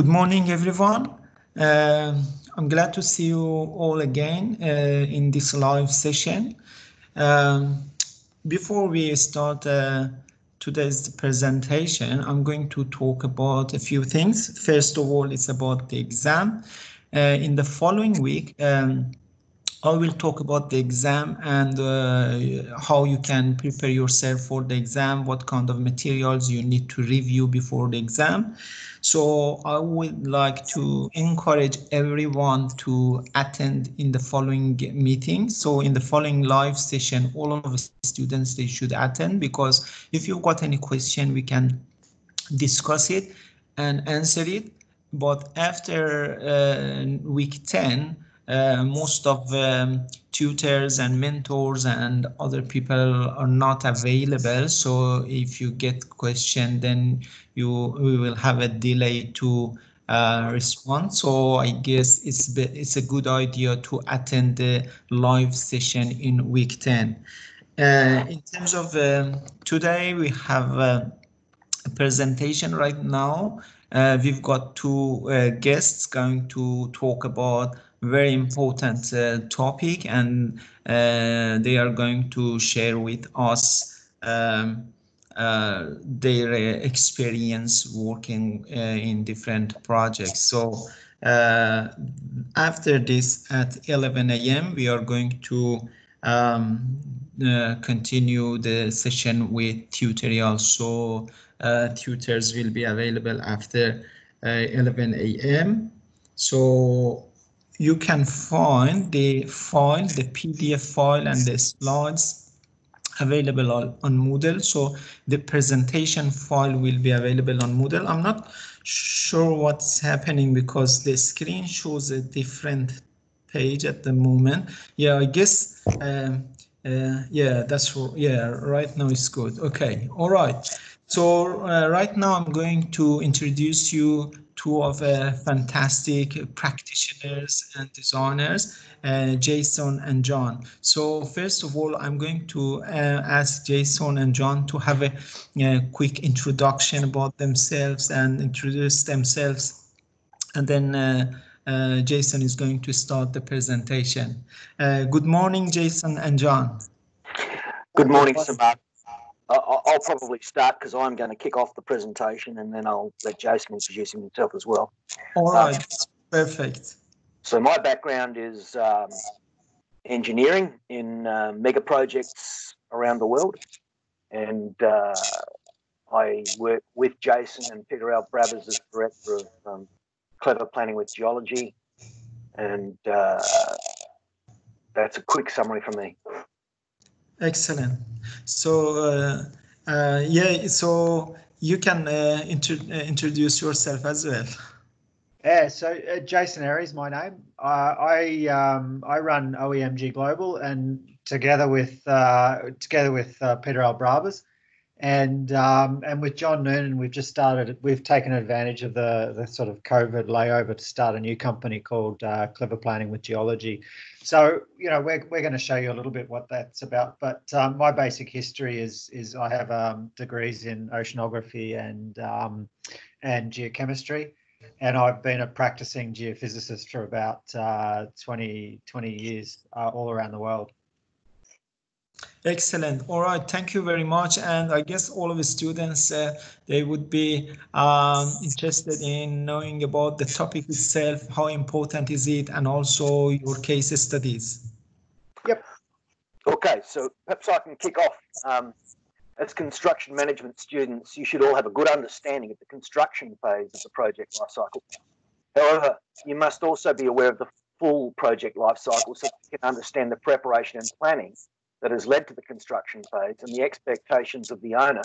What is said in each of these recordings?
good morning, everyone. Uh, I'm glad to see you all again uh, in this live session. Um, before we start uh, today's presentation, I'm going to talk about a few things. First of all, it's about the exam. Uh, in the following week, um, I will talk about the exam and uh, how you can prepare yourself for the exam, what kind of materials you need to review before the exam. So I would like to encourage everyone to attend in the following meeting. So in the following live session, all of the students, they should attend because if you've got any question, we can discuss it and answer it. But after uh, week 10, uh, most of um, tutors and mentors and other people are not available. So if you get question, then you we will have a delay to uh, respond. So I guess it's it's a good idea to attend the live session in week 10. Uh, in terms of um, today, we have a presentation right now. Uh, we've got two uh, guests going to talk about very important uh, topic and uh, they are going to share with us um, uh, their experience working uh, in different projects. So uh, after this at 11 a.m. we are going to um, uh, continue the session with tutorials. So tutors will be available after 11 a.m. So you can find the file, the PDF file and the slides available on, Moodle. So the presentation file will be available on Moodle. I'm not sure what's happening because the screen shows a different page at the moment. Yeah, I guess, um, uh, yeah, that's, yeah, right now it's good. Okay, all right. So uh, right now I'm going to introduce you two of uh, fantastic practitioners and designers, uh, Jason and John. So first of all, I'm going to uh, ask Jason and John to have a, a, quick introduction about themselves and introduce themselves. And then uh, uh, Jason is going to start the presentation. Uh, good morning, Jason and John. Good morning, Samad. I'll probably start because I'm going to kick off the presentation and then I'll let Jason introduce himself as well. All right, um, perfect. So my background is um, engineering in uh, mega projects around the world. And uh, I work with Jason and Peter L. Brabbers as director of um, Clever Planning with Geology. And uh, that's a quick summary from me. Excellent. So uh, uh, yeah, so you can uh, uh, introduce yourself as well. Yeah, so Jason Airy is my name. I um, I run OEMG Global, and together with together with Peter L. Brabbers, and um, and with John Noonan, we've just started. We've taken advantage of the the sort of COVID layover to start a new company called uh, Clever Planning with Geology. So you know we're we're going to show you a little bit what that's about. But um, my basic history is is I have um, degrees in oceanography and um, and geochemistry, and I've been a practicing geophysicist for about uh, 20 20 years uh, all around the world. Excellent. All right. Thank you very much. And I guess all of the students, uh, they would be um, interested in knowing about the topic itself, how important is it, and also your case studies. Yep. Okay. So perhaps I can kick off. Um, as construction management students, you should all have a good understanding of the construction phase of the project lifecycle. However, you must also be aware of the full project lifecycle so you can understand the preparation and planning that has led to the construction phase and the expectations of the owner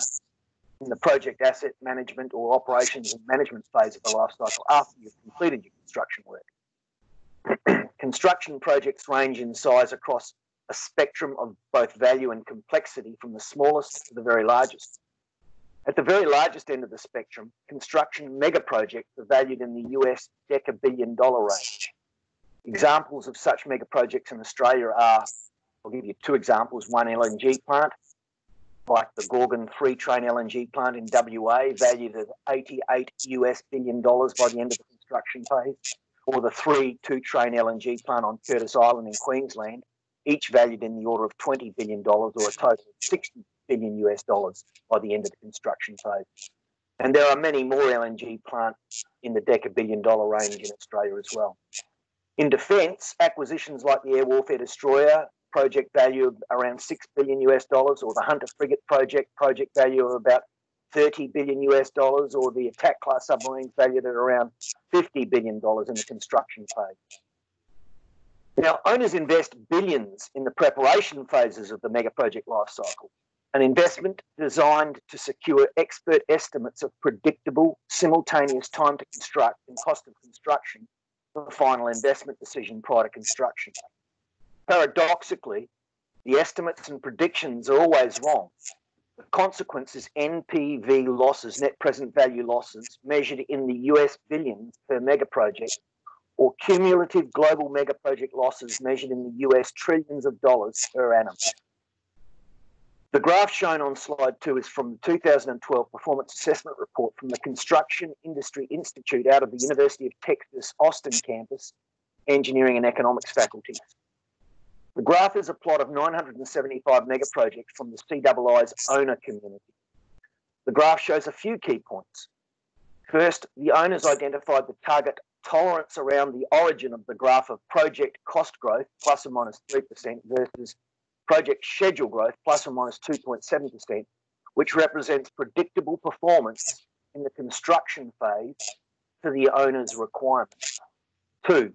in the project asset management or operations and management phase of the life cycle after you've completed your construction work. construction projects range in size across a spectrum of both value and complexity from the smallest to the very largest. At the very largest end of the spectrum, construction mega projects are valued in the US deca-billion dollar range. Examples of such mega projects in Australia are I'll give you two examples. One LNG plant, like the Gorgon 3 train LNG plant in WA, valued at 88 US billion dollars by the end of the construction phase, or the three two train LNG plant on Curtis Island in Queensland, each valued in the order of $20 billion or a total of 60 billion US dollars by the end of the construction phase. And there are many more LNG plants in the deca-billion dollar range in Australia as well. In defence, acquisitions like the Air Warfare Destroyer, project value of around 6 billion US dollars, or the Hunter Frigate project, project value of about 30 billion US dollars, or the attack class submarines valued at around 50 billion dollars in the construction phase. Now, owners invest billions in the preparation phases of the mega project lifecycle, an investment designed to secure expert estimates of predictable, simultaneous time to construct and cost of construction for the final investment decision prior to construction. Paradoxically, the estimates and predictions are always wrong. The consequence is NPV losses, net present value losses, measured in the US billions per mega project, or cumulative global mega project losses measured in the US trillions of dollars per annum. The graph shown on slide two is from the 2012 Performance Assessment Report from the Construction Industry Institute out of the University of Texas Austin campus, Engineering and Economics faculties. The graph is a plot of 975 mega projects from the CII's owner community. The graph shows a few key points. First, the owners identified the target tolerance around the origin of the graph of project cost growth, plus or minus 3%, versus project schedule growth, plus or minus 2.7%, which represents predictable performance in the construction phase to the owner's requirements. Two,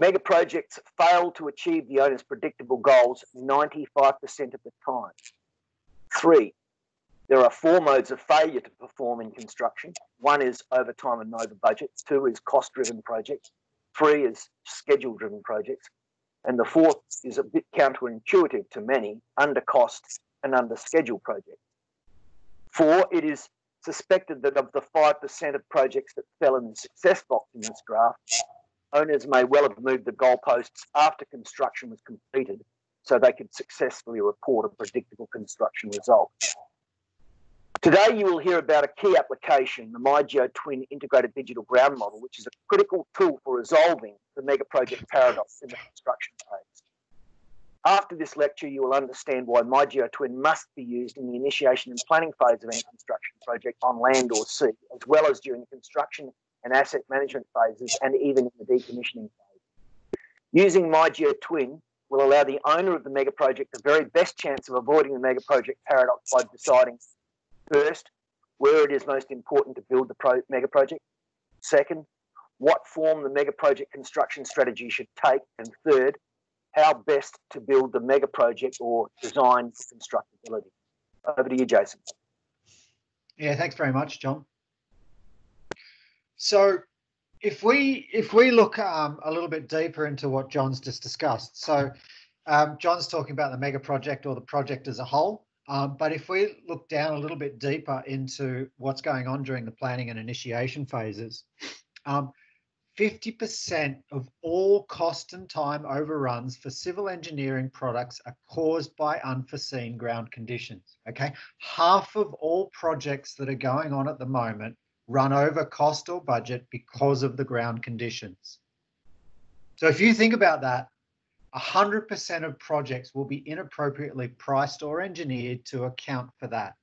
mega projects fail to achieve the owner's predictable goals 95% of the time. Three, there are four modes of failure to perform in construction. One is over time and over budget. Two is cost driven projects. Three is schedule driven projects. And the fourth is a bit counterintuitive to many under cost and under schedule projects. Four, it is suspected that of the 5% of projects that fell in the success box in this graph, owners may well have moved the goalposts after construction was completed so they could successfully report a predictable construction result. Today, you will hear about a key application, the MyGeoTwin Integrated Digital Ground Model, which is a critical tool for resolving the mega project paradox in the construction phase. After this lecture, you will understand why MyGeoTwin must be used in the initiation and planning phase of any construction project on land or sea, as well as during the construction and asset management phases, and even in the decommissioning phase. Using MyGeoTwin will allow the owner of the mega project the very best chance of avoiding the mega project paradox by deciding First, where it is most important to build the pro- mega project. Second, what form the mega project construction strategy should take. And third, how best to build the mega project or design for constructability. Over to you, Jason. Yeah, thanks very much, John. So if we if we look um, a little bit deeper into what John's just discussed, so um, John's talking about the mega project or the project as a whole. Um, but if we look down a little bit deeper into what's going on during the planning and initiation phases, um, 50% of all cost and time overruns for civil engineering products are caused by unforeseen ground conditions. Okay, half of all projects that are going on at the moment run over cost or budget because of the ground conditions. So if you think about that, 100% of projects will be inappropriately priced or engineered to account for that.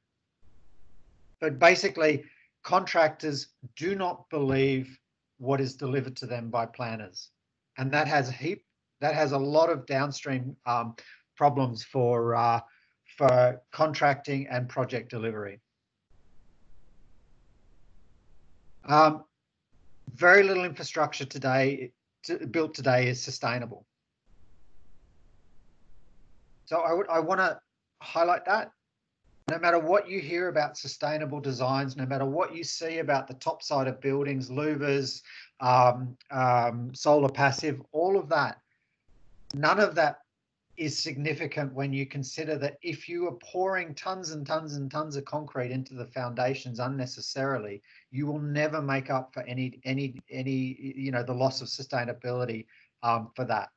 But basically, contractors do not believe what is delivered to them by planners, and that has a heap. That has a lot of downstream um, problems for uh, for contracting and project delivery. Um, very little infrastructure today to, built today is sustainable. So I would I want to highlight that. No matter what you hear about sustainable designs, no matter what you see about the top side of buildings, louvers, um, um, solar passive, all of that, none of that is significant when you consider that if you are pouring tons and tons and tons of concrete into the foundations unnecessarily, you will never make up for any any any you know the loss of sustainability um, for that.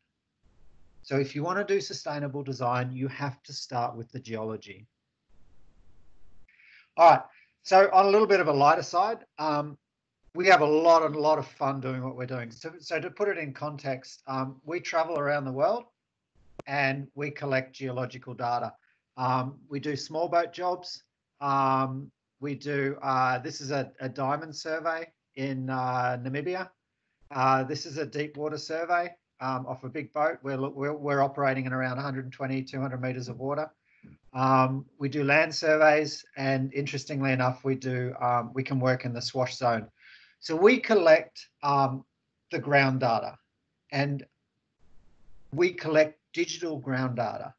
So if you want to do sustainable design, you have to start with the geology. All right. So on a little bit of a lighter side, um, we have a lot and a lot of fun doing what we're doing. So, so to put it in context, um, we travel around the world and we collect geological data. Um, we do small boat jobs. Um, we do, uh, this is a, a, diamond survey in uh, Namibia. Uh, this is a deep water survey um, off a big boat. We're, we're, we're, operating in around 120, 200 meters of water. Um, we do land surveys, and interestingly enough, we do um, we can work in the swash zone. So we collect um, the ground data, and we collect digital ground data.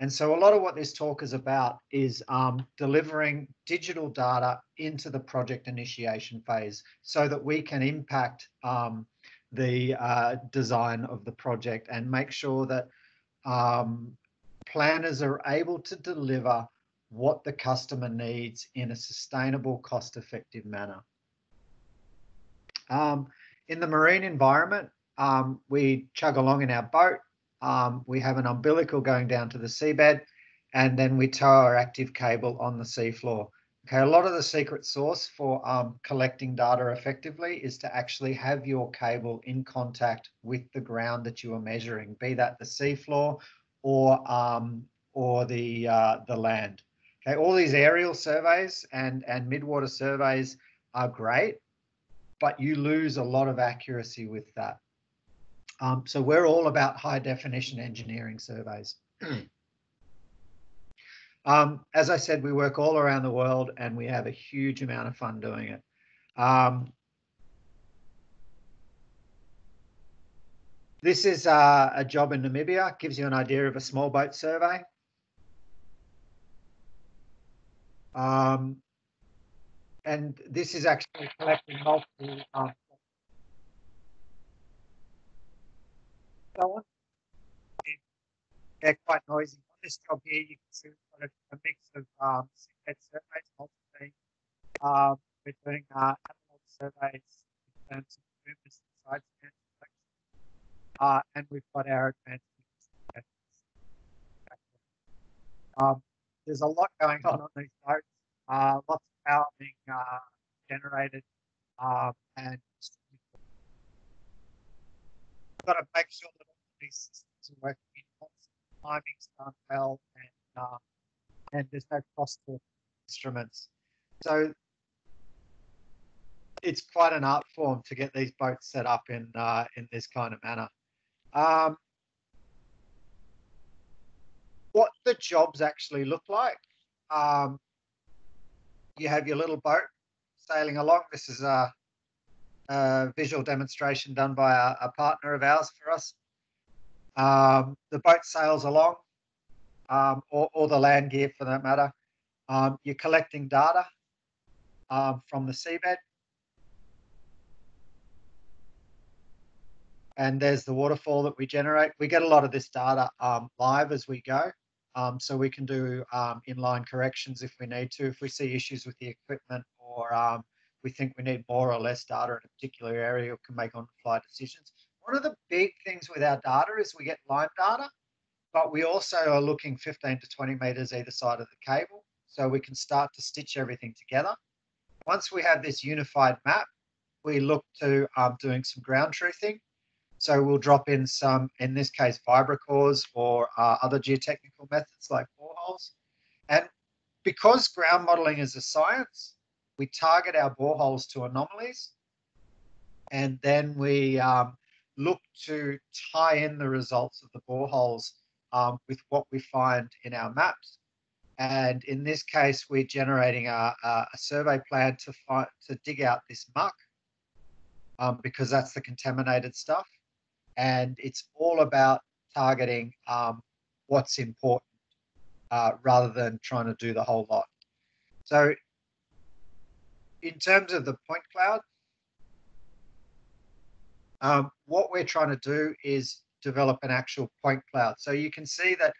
And so a lot of what this talk is about is um, delivering digital data into the project initiation phase so that we can impact um, the uh, design of the project and make sure that um, planners are able to deliver what the customer needs in a sustainable, cost-effective manner. Um, in the marine environment, um, we chug along in our boat. Um, we have an umbilical going down to the seabed, and then we tow our active cable on the seafloor. Okay, a lot of the secret sauce for um, collecting data effectively is to actually have your cable in contact with the ground that you are measuring, be that the seafloor or um, or the uh, the land. Okay, all these aerial surveys and and midwater surveys are great, but you lose a lot of accuracy with that. Um, so we're all about high definition engineering surveys. Um, as I said, we work all around the world and we have a huge amount of fun doing it. Um, this is uh, a job in Namibia, gives you an idea of a small boat survey. Um, and this is actually collecting multiple um, they're quite noisy. On this job here, you can see we've a, a mix of um, surveys, um, we're doing uh, analog surveys in terms of movements and side uh, and we've got our advanced um, there's a lot going on on these boats. Uh, lots of power being uh, generated, um, and got to make sure these systems are working in timing's done well, and um, and there's no cost instruments. So it's quite an art form to get these boats set up in uh, in this kind of manner. Um, what the jobs actually look like. Um, you have your little boat sailing along. This is a, a visual demonstration done by a, a, partner of ours for us. Um, the boat sails along, um, or, or, the land gear for that matter. Um, you're collecting data um, from the seabed. And there's the waterfall that we generate. We get a lot of this data um, live as we go. Um, so we can do inline corrections if we need to, if we see issues with the equipment or we think we need more or less data in a particular area, we can make on-the-fly decisions. One of the big things with our data is we get line data, but we also are looking 15 to 20 meters either side of the cable, so we can start to stitch everything together. Once we have this unified map, we look to um, doing some ground truthing so we'll drop in some, in this case, vibrocores or uh, other geotechnical methods like boreholes. And because ground modeling is a science, we target our boreholes to anomalies. And then we um, look to tie in the results of the boreholes um, with what we find in our maps. And in this case, we're generating a, a, survey plan to, find, to dig out this muck um, because that's the contaminated stuff and it's all about targeting um, what's important uh, rather than trying to do the whole lot. So in terms of the point cloud, um, what we're trying to do is develop an actual point cloud. So you can see that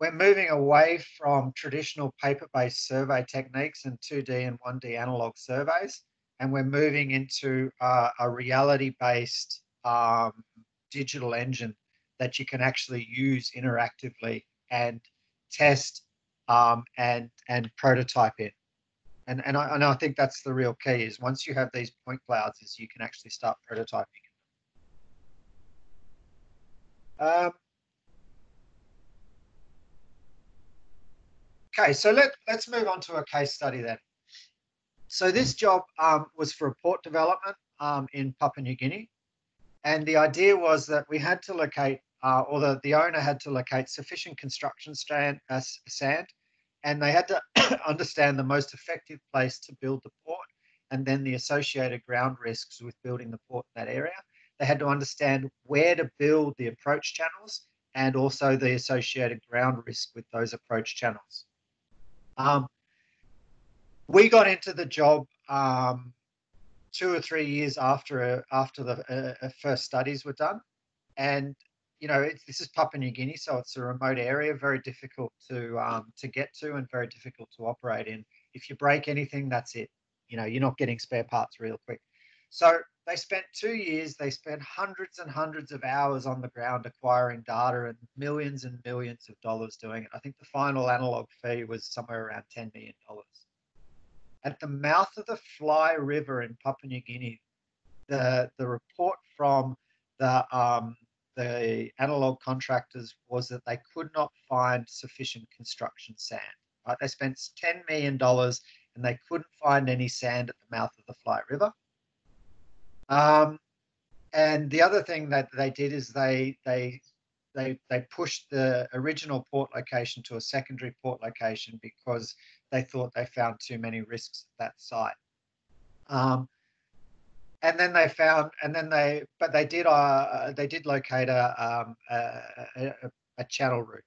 we're moving away from traditional paper-based survey techniques and 2D and 1D analog surveys, and we're moving into uh, a reality-based um, digital engine that you can actually use interactively and test um, and and prototype in. And, and, I, and I think that's the real key is once you have these point clouds is you can actually start prototyping. Um, okay, so let, let's move on to a case study then. So this job um, was for a port development um, in Papua New Guinea. And the idea was that we had to locate, uh, or the, the owner had to locate sufficient construction uh, sand, and they had to understand the most effective place to build the port and then the associated ground risks with building the port in that area. Had to understand where to build the approach channels and also the associated ground risk with those approach channels. Um, we got into the job um, two or three years after after the uh, uh, first studies were done, and you know this is Papua New Guinea, so it's a remote area, very difficult to um, to get to and very difficult to operate in. If you break anything, that's it. You know you're not getting spare parts real quick. So they spent two years. They spent hundreds and hundreds of hours on the ground acquiring data and millions and millions of dollars doing it. I think the final analog fee was somewhere around ten million dollars at the mouth of the Fly River in Papua New Guinea, the the report from the um, the analog contractors was that they could not find sufficient construction sand. Right? They spent ten million dollars and they couldn't find any sand at the mouth of the Fly River. Um, and the other thing that they did is they they they they pushed the original port location to a secondary port location because they thought they found too many risks at that site. Um, and then they found, and then they, but they did, uh, they did locate a, um, a, a, a, channel route.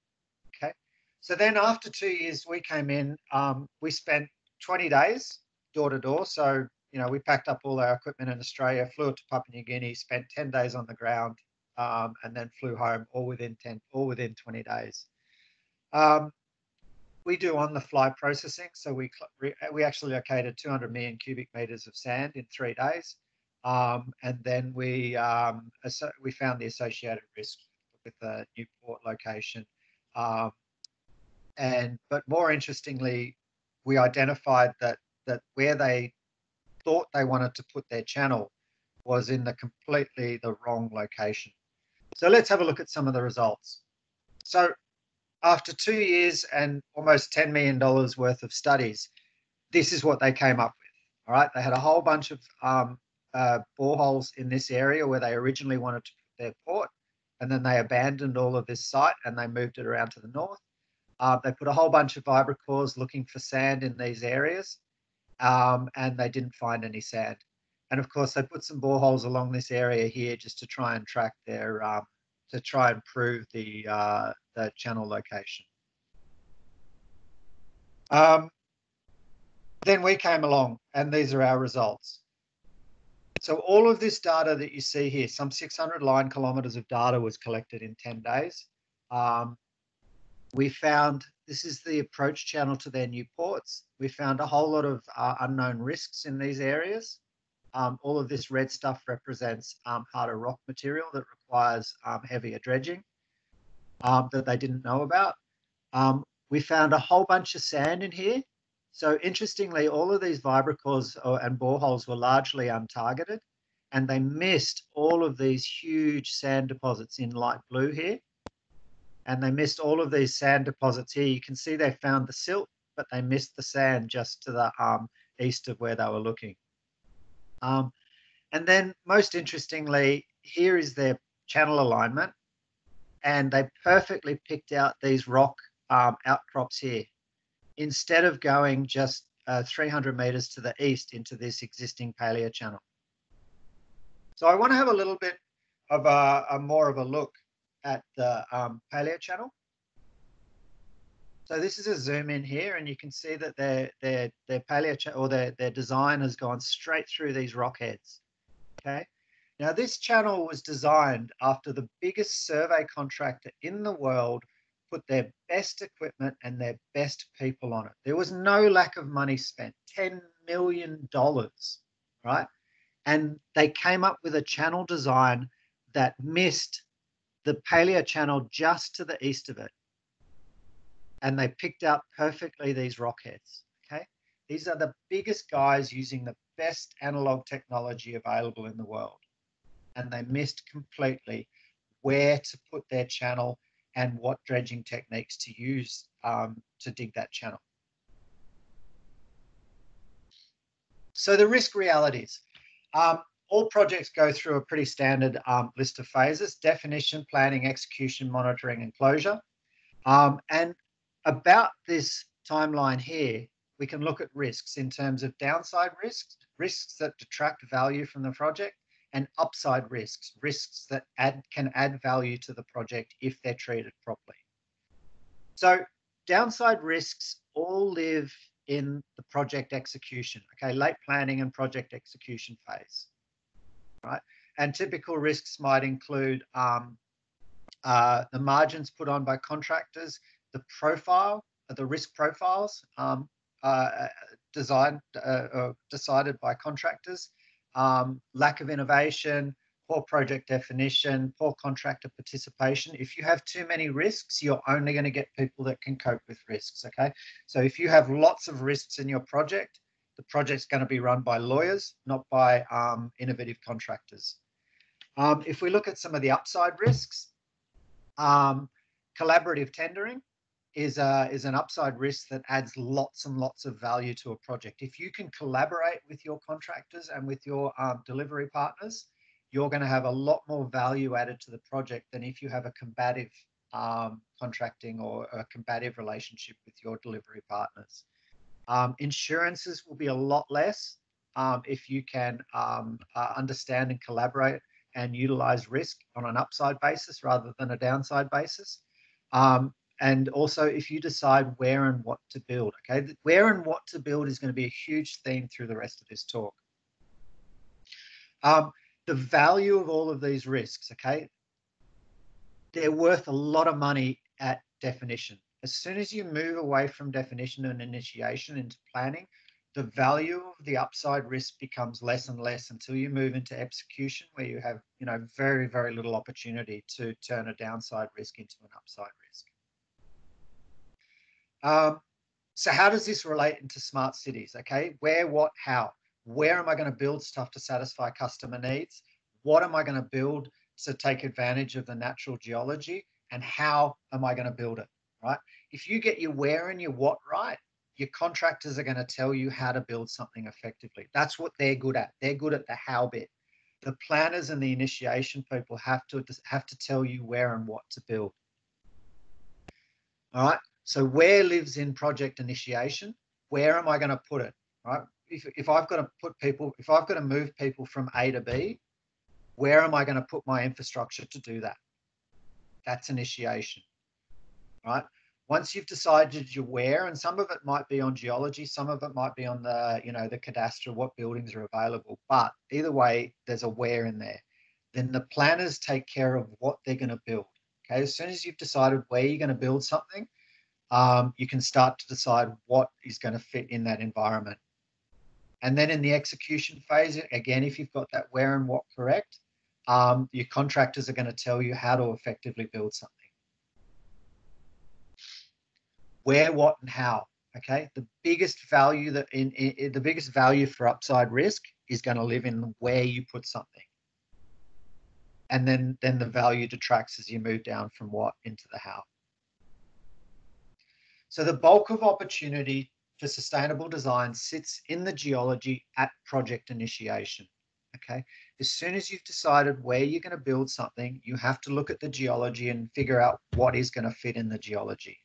Okay. So then after two years, we came in, um, we spent 20 days door to door. So, you know, we packed up all our equipment in Australia, flew it to Papua New Guinea, spent 10 days on the ground, um, and then flew home all within 10, all within 20 days. Um, we do on the fly processing. So we we actually located 200 million cubic meters of sand in three days, um, and then we um, we found the associated risk with the new port location. Um, and but more interestingly, we identified that that where they thought they wanted to put their channel was in the completely the wrong location. So let's have a look at some of the results. So after two years and almost $10 million worth of studies, this is what they came up with. All right. They had a whole bunch of um, uh, boreholes in this area where they originally wanted to put their port. And then they abandoned all of this site and they moved it around to the north. Uh, they put a whole bunch of vibracores looking for sand in these areas. Um, and they didn't find any sand. And of course, they put some boreholes along this area here just to try and track their um, to try and prove the, uh, the channel location. Um, then we came along and these are our results. So all of this data that you see here, some 600 line kilometers of data was collected in 10 days. Um, we found this is the approach channel to their new ports. We found a whole lot of uh, unknown risks in these areas. Um, all of this red stuff represents um, harder rock material that requires um, heavier dredging um, that they didn't know about. Um, we found a whole bunch of sand in here. So interestingly, all of these vibracores uh, and boreholes were largely untargeted and they missed all of these huge sand deposits in light blue here. And they missed all of these sand deposits here. You can see they found the silt, but they missed the sand just to the um, east of where they were looking. Um, and then most interestingly, here is their channel alignment. And they perfectly picked out these rock um, outcrops here. Instead of going just uh, 300 meters to the east into this existing paleo channel. So I want to have a little bit of a, a more of a look at the um, paleo channel. So this is a zoom in here, and you can see that their their their paleo or their their design has gone straight through these rock heads. Okay. Now this channel was designed after the biggest survey contractor in the world put their best equipment and their best people on it. There was no lack of money spent, $10 million, right? And they came up with a channel design that missed the paleo channel just to the east of it and they picked out perfectly these rock heads. Okay. These are the biggest guys using the best analog technology available in the world. And they missed completely where to put their channel and what dredging techniques to use um, to dig that channel. So the risk realities. Um, all projects go through a pretty standard um, list of phases, definition, planning, execution, monitoring, and closure. Um, and about this timeline here, we can look at risks in terms of downside risks, risks that detract value from the project, and upside risks, risks that add, can add value to the project if they're treated properly. So downside risks all live in the project execution, okay, late planning and project execution phase, right? And typical risks might include um, uh, the margins put on by contractors, the profile, the risk profiles um, uh, designed, uh, decided by contractors, um, lack of innovation, poor project definition, poor contractor participation. If you have too many risks, you're only going to get people that can cope with risks. Okay. So if you have lots of risks in your project, the project's going to be run by lawyers, not by um, innovative contractors. Um, if we look at some of the upside risks, um, collaborative tendering is a, is an upside risk that adds lots and lots of value to a project. If you can collaborate with your contractors and with your um, delivery partners, you're going to have a lot more value added to the project than if you have a combative um, contracting or a combative relationship with your delivery partners. Um, insurances will be a lot less um, if you can um, uh, understand and collaborate and utilize risk on an upside basis rather than a downside basis. Um, and also if you decide where and what to build, okay? Where and what to build is going to be a huge theme through the rest of this talk. Um, the value of all of these risks, okay? They're worth a lot of money at definition. As soon as you move away from definition and initiation into planning, the value of the upside risk becomes less and less until you move into execution where you have, you know, very, very little opportunity to turn a downside risk into an upside risk. Um, so how does this relate into smart cities? Okay, where, what, how? Where am I going to build stuff to satisfy customer needs? What am I going to build to take advantage of the natural geology? And how am I going to build it? Right? If you get your where and your what right, your contractors are going to tell you how to build something effectively. That's what they're good at. They're good at the how bit. The planners and the initiation people have to have to tell you where and what to build. All right. So where lives in project initiation? Where am I going to put it? Right. If, if I've got to put people, if I've got to move people from A to B, where am I going to put my infrastructure to do that? That's initiation. Right. Once you've decided your where, and some of it might be on geology, some of it might be on the, you know, the cadastre, what buildings are available. But either way, there's a where in there. Then the planners take care of what they're going to build. Okay. As soon as you've decided where you're going to build something, um, you can start to decide what is going to fit in that environment. And then in the execution phase, again, if you've got that where and what correct, um, your contractors are going to tell you how to effectively build something. Where, what, and how. Okay, the biggest value that in, in the biggest value for upside risk is going to live in where you put something, and then then the value detracts as you move down from what into the how. So the bulk of opportunity for sustainable design sits in the geology at project initiation. Okay. As soon as you've decided where you're going to build something, you have to look at the geology and figure out what is going to fit in the geology.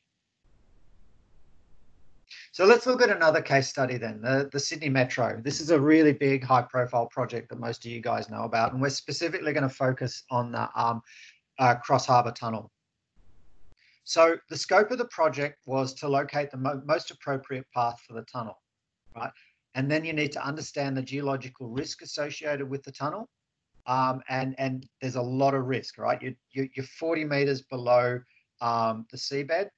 So let's look at another case study then, the, the Sydney Metro. This is a really big high profile project that most of you guys know about, and we're specifically going to focus on the um, uh, Cross Harbour Tunnel. So the scope of the project was to locate the mo most appropriate path for the tunnel, right? And then you need to understand the geological risk associated with the tunnel. Um, and, and there's a lot of risk, right? You, you, you're 40 meters below um, the seabed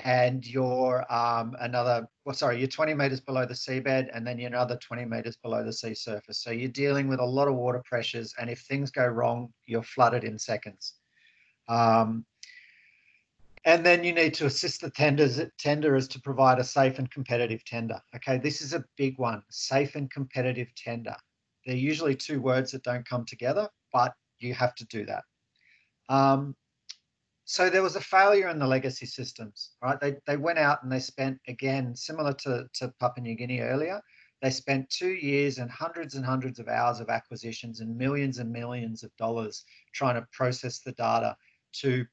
and you're um, another, well, sorry, you're 20 meters below the seabed and then you're another 20 meters below the sea surface. So you're dealing with a lot of water pressures. And if things go wrong, you're flooded in seconds. Um, and then you need to assist the tenders tenderers to provide a safe and competitive tender. Okay, this is a big one. Safe and competitive tender. They're usually two words that don't come together, but you have to do that. Um, so there was a failure in the legacy systems, right? They, they went out and they spent, again, similar to, to Papua New Guinea earlier, they spent two years and hundreds and hundreds of hours of acquisitions and millions and millions of dollars trying to process the data to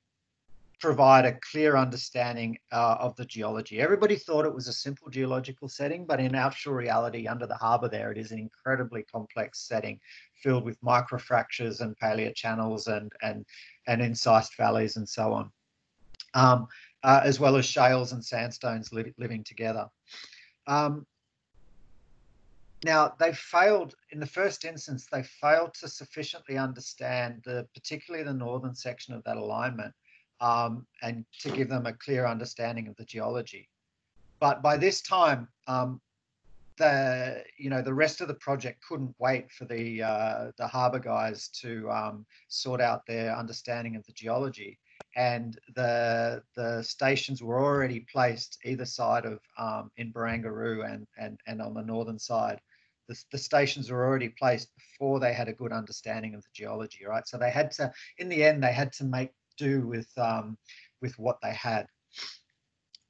provide a clear understanding uh, of the geology. Everybody thought it was a simple geological setting, but in actual reality, under the harbour there, it is an incredibly complex setting filled with microfractures and paleochannels and, and, and incised valleys and so on, um, uh, as well as shales and sandstones li living together. Um, now, they failed, in the first instance, they failed to sufficiently understand the, particularly the northern section of that alignment um, and to give them a clear understanding of the geology. But by this time, um, the you know the rest of the project couldn't wait for the uh, the harbour guys to um, sort out their understanding of the geology, and the the stations were already placed either side of um, in Barangaroo and and and on the northern side. The, the stations were already placed before they had a good understanding of the geology, right? So they had to, in the end, they had to make do with um, with what they had.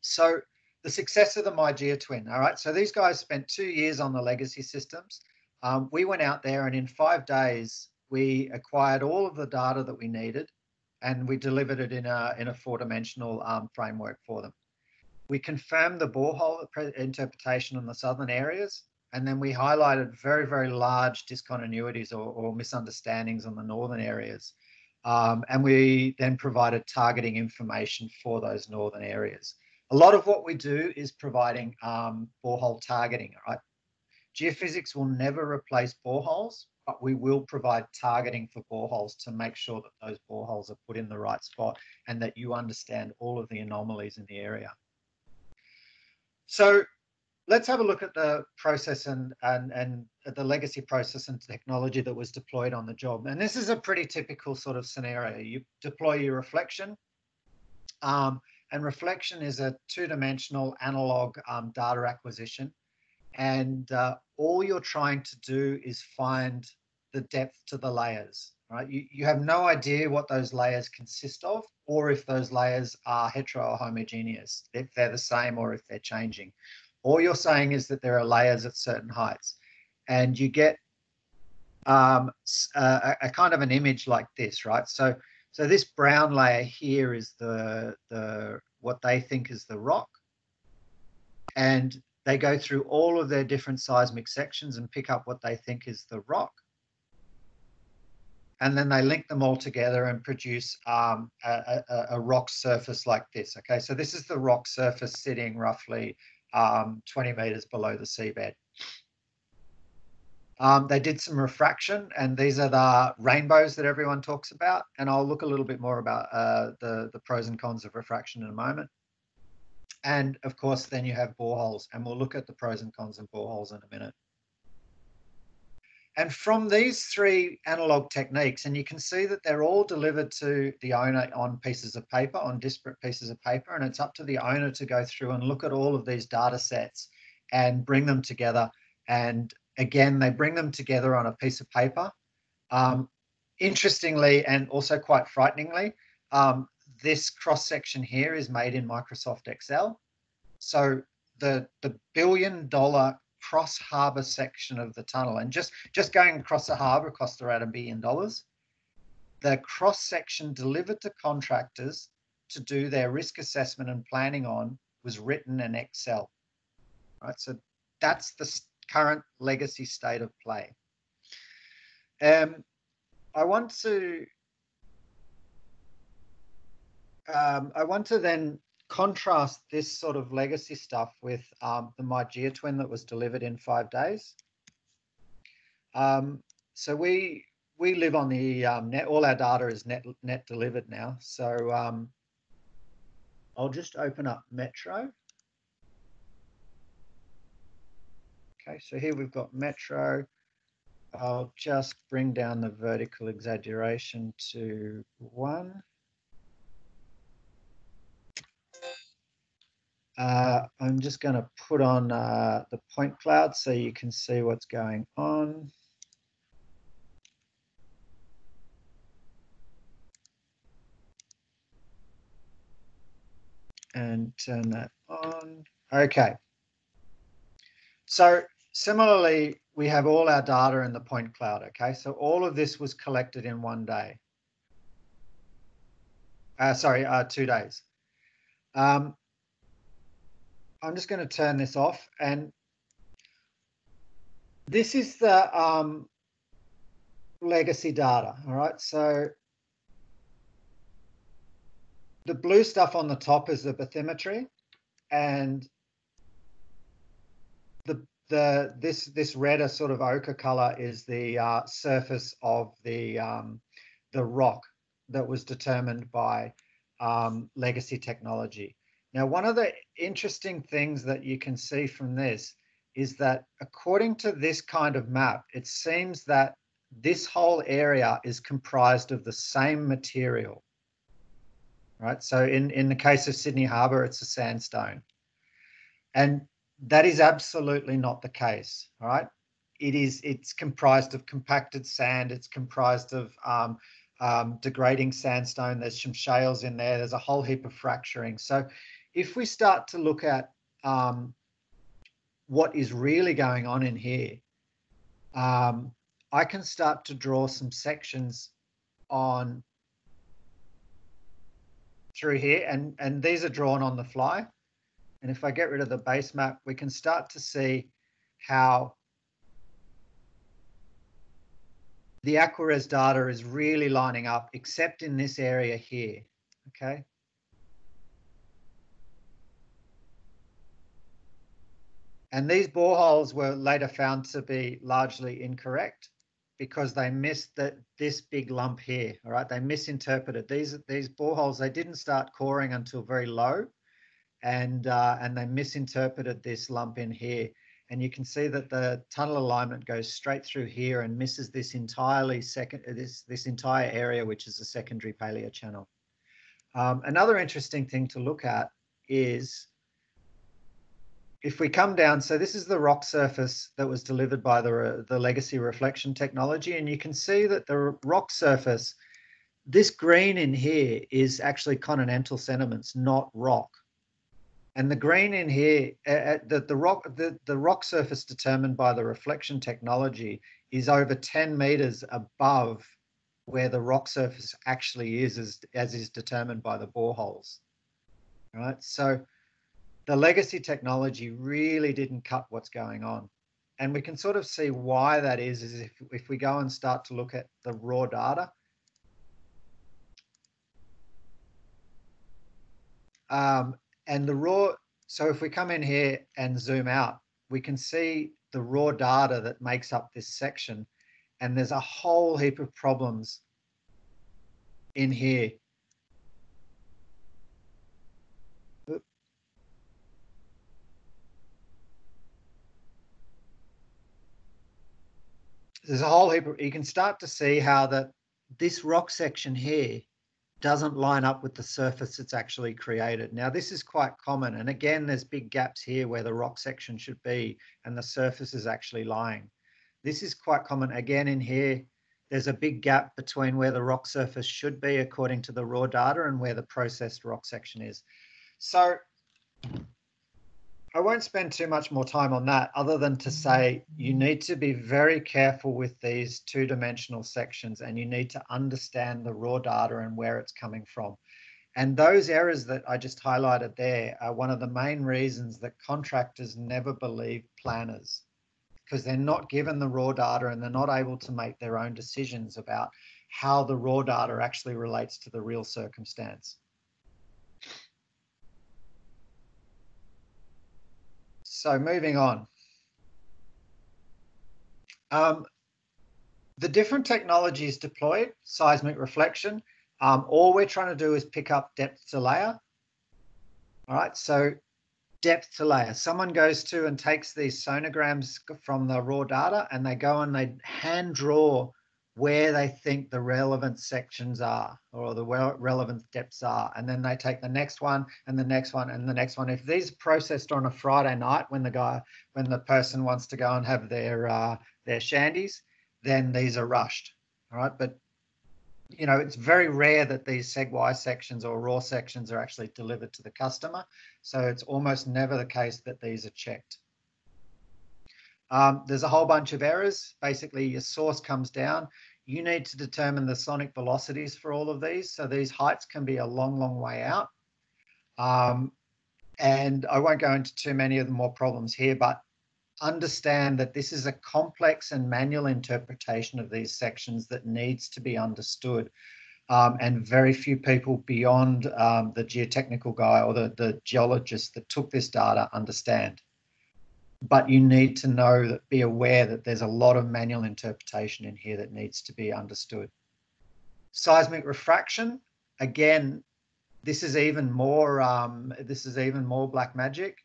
So the success of the MyGeoTwin. All right, so these guys spent two years on the legacy systems. Um, we went out there and in five days we acquired all of the data that we needed, and we delivered it in a in a four dimensional um, framework for them. We confirmed the borehole interpretation in the southern areas, and then we highlighted very very large discontinuities or, or misunderstandings on the northern areas. Um, and we then provided targeting information for those northern areas. A lot of what we do is providing um, borehole targeting, right? Geophysics will never replace boreholes, but we will provide targeting for boreholes to make sure that those boreholes are put in the right spot and that you understand all of the anomalies in the area. So let's have a look at the process and, and, and the legacy process and technology that was deployed on the job. And this is a pretty typical sort of scenario. You deploy your reflection, um, and reflection is a two-dimensional analog um, data acquisition. And uh, all you're trying to do is find the depth to the layers, right? You, you have no idea what those layers consist of, or if those layers are hetero or homogeneous, if they're the same or if they're changing. All you're saying is that there are layers at certain heights, and you get um, a, a, kind of an image like this, right? So, so this brown layer here is the the what they think is the rock, and they go through all of their different seismic sections and pick up what they think is the rock, and then they link them all together and produce um, a, a, a, rock surface like this. Okay, so this is the rock surface sitting roughly um, 20 meters below the seabed. Um, they did some refraction, and these are the rainbows that everyone talks about. And I'll look a little bit more about uh, the, the pros and cons of refraction in a moment. And of course, then you have boreholes, and we'll look at the pros and cons of boreholes in a minute. And from these three analog techniques, and you can see that they're all delivered to the owner on pieces of paper, on disparate pieces of paper, and it's up to the owner to go through and look at all of these data sets and bring them together. And again, they bring them together on a piece of paper. Um, interestingly, and also quite frighteningly, um, this cross section here is made in Microsoft Excel. So the, the billion dollar cross harbour section of the tunnel. And just, just going across the harbour cost around a billion dollars. The cross section delivered to contractors to do their risk assessment and planning on was written in Excel. Right, so that's the current legacy state of play. Um, I want to um, I want to then contrast this sort of legacy stuff with um, the MyGeoTwin that was delivered in five days. Um, so we we live on the um, net. All our data is net net delivered now. So um, I'll just open up Metro. Okay, so here we've got Metro. I'll just bring down the vertical exaggeration to one. Uh, I'm just going to put on uh, the point cloud so you can see what's going on. And turn that on. Okay. So similarly, we have all our data in the point cloud. Okay, so all of this was collected in one day. Uh, sorry, uh, two days. Um, I'm just going to turn this off and this is the um, legacy data. All right, so the blue stuff on the top is the bathymetry and the the this this redder sort of ochre color is the uh, surface of the um, the rock that was determined by um, legacy technology. Now, one of the interesting things that you can see from this is that according to this kind of map, it seems that this whole area is comprised of the same material. Right. So in, in the case of Sydney Harbour, it's a sandstone. And that is absolutely not the case. Right. It is it's comprised of compacted sand, it's comprised of um, um, degrading sandstone, there's some shales in there, there's a whole heap of fracturing. So if we start to look at um, what is really going on in here, um, I can start to draw some sections on through here and, and these are drawn on the fly. And if I get rid of the base map, we can start to see how the Aquares data is really lining up, except in this area here, okay? And these boreholes were later found to be largely incorrect because they missed that this big lump here. All right, they misinterpreted these these boreholes. They didn't start coring until very low, and uh, and they misinterpreted this lump in here. And you can see that the tunnel alignment goes straight through here and misses this entirely second this this entire area, which is a secondary paleo channel. Um, another interesting thing to look at is if we come down, so this is the rock surface that was delivered by the, the legacy reflection technology, and you can see that the rock surface, this green in here is actually continental sediments, not rock. And the green in here, uh, the, the rock the, the rock surface determined by the reflection technology is over 10 meters above where the rock surface actually is, as, as is determined by the boreholes. Right, so the legacy technology really didn't cut what's going on. And we can sort of see why that is, is if, if we go and start to look at the raw data. Um, and the raw, so if we come in here and zoom out, we can see the raw data that makes up this section. And there's a whole heap of problems in here there's a whole heap of, you can start to see how that this rock section here doesn't line up with the surface that's actually created. Now, this is quite common. And again, there's big gaps here where the rock section should be and the surface is actually lying. This is quite common. Again, in here, there's a big gap between where the rock surface should be according to the raw data and where the processed rock section is. So I won't spend too much more time on that other than to mm-hmm. say you need to be very careful with these two dimensional sections and you need to understand the raw data and where it's coming from. And those errors that I just highlighted there are one of the main reasons that contractors never believe planners because they're not given the raw data and they're not able to make their own decisions about how the raw data actually relates to the real circumstance. So moving on. Um, the different technologies deployed, seismic reflection, um, all we're trying to do is pick up depth to layer. All right, so depth to layer. Someone goes to and takes these sonograms from the raw data and they go and they hand draw where they think the relevant sections are or the relevant depths are. And then they take the next one and the next one and the next one. If these processed on a Friday night when the guy, when the person wants to go and have their, uh, their shandies, then these are rushed. All right. But, you know, it's very rare that these SEG-Y sections or raw sections are actually delivered to the customer. So it's almost never the case that these are checked. Um, there's a whole bunch of errors. Basically, your source comes down. You need to determine the sonic velocities for all of these. So these heights can be a long, long way out. Um, and I won't go into too many of the more problems here, but understand that this is a complex and manual interpretation of these sections that needs to be understood. Um, and very few people beyond um, the geotechnical guy or the, the geologist that took this data understand but you need to know that be aware that there's a lot of manual interpretation in here that needs to be understood. Seismic refraction, again, this is even more um, this is even more black magic.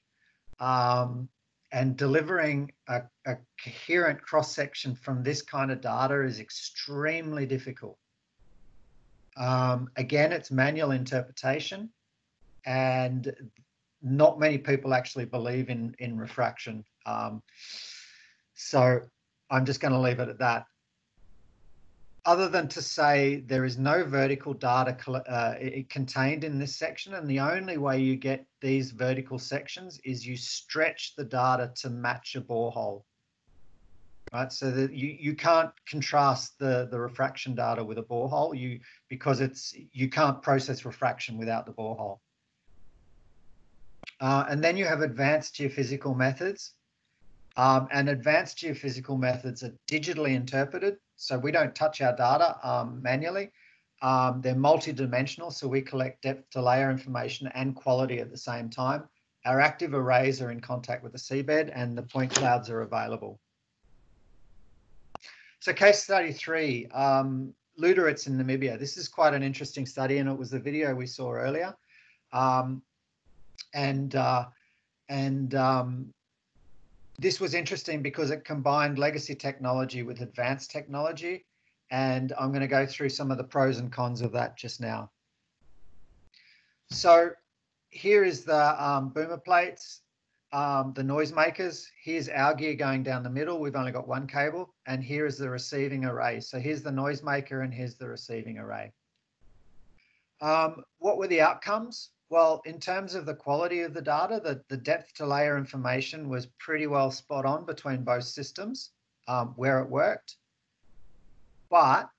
Um, and delivering a, a coherent cross section from this kind of data is extremely difficult. Um, again, it's manual interpretation, and not many people actually believe in in refraction. Um, so I'm just going to leave it at that. Other than to say there is no vertical data uh, contained in this section, and the only way you get these vertical sections is you stretch the data to match a borehole. Right, so that you, you can't contrast the, the refraction data with a borehole, you because it's you can't process refraction without the borehole. Uh, and then you have advanced geophysical methods. Um, and advanced geophysical methods are digitally interpreted. So we don't touch our data um, manually. Um, they're multi-dimensional, so we collect depth to layer information and quality at the same time. Our active arrays are in contact with the seabed and the point clouds are available. So case study three, um, Lüderitz in Namibia. This is quite an interesting study and it was the video we saw earlier. Um, and uh, and um, this was interesting because it combined legacy technology with advanced technology, and I'm going to go through some of the pros and cons of that just now. So here is the um, boomer plates, um, the noisemakers. Here's our gear going down the middle. We've only got one cable, and here is the receiving array. So here's the noisemaker, and here's the receiving array. Um, what were the outcomes? Well, in terms of the quality of the data, the, the depth to layer information was pretty well spot on between both systems um, where it worked. But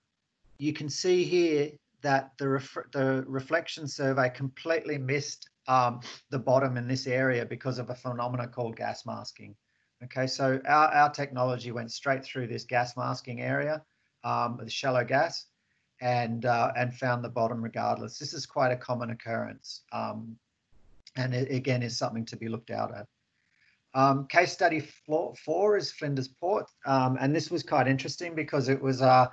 you can see here that the, ref the reflection survey completely missed um, the bottom in this area because of a phenomena called gas masking. Okay, so our, our technology went straight through this gas masking area, um, the shallow gas, and uh, and found the bottom regardless. This is quite a common occurrence, um, and it, again is something to be looked out at. Um, case study four is Flinders Port, um, and this was quite interesting because it was uh,